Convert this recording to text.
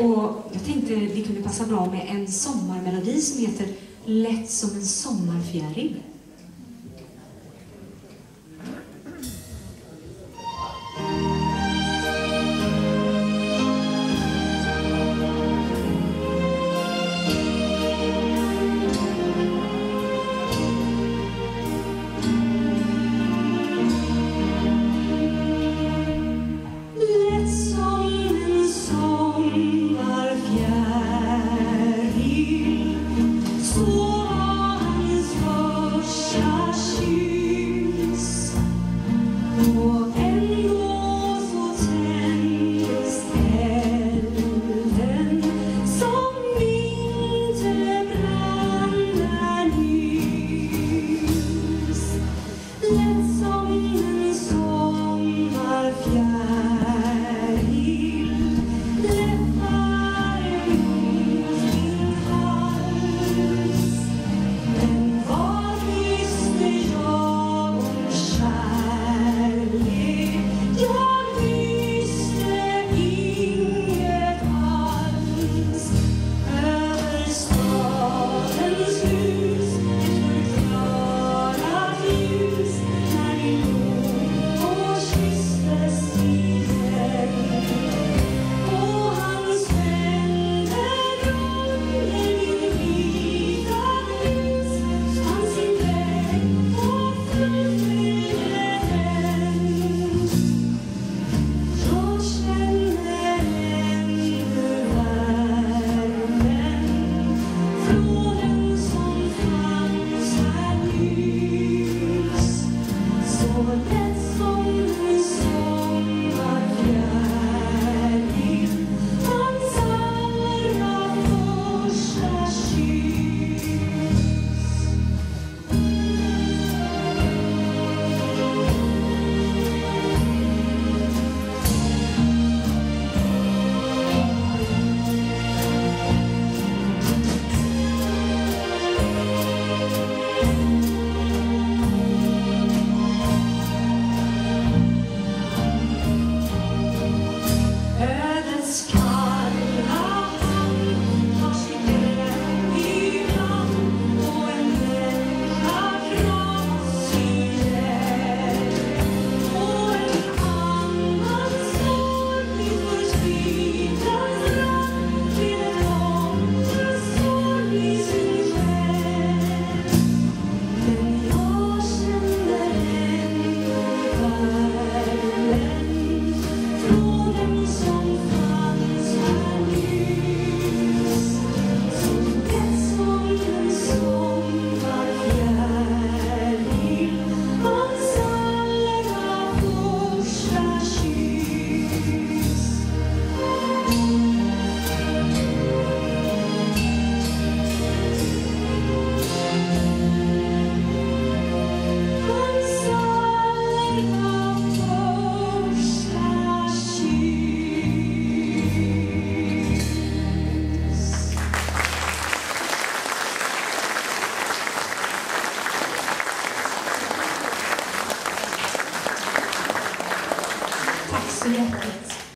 Och jag tänkte det kunde passa bra med en sommarmelodi som heter Lätt som en sommarfjäril. Yeah.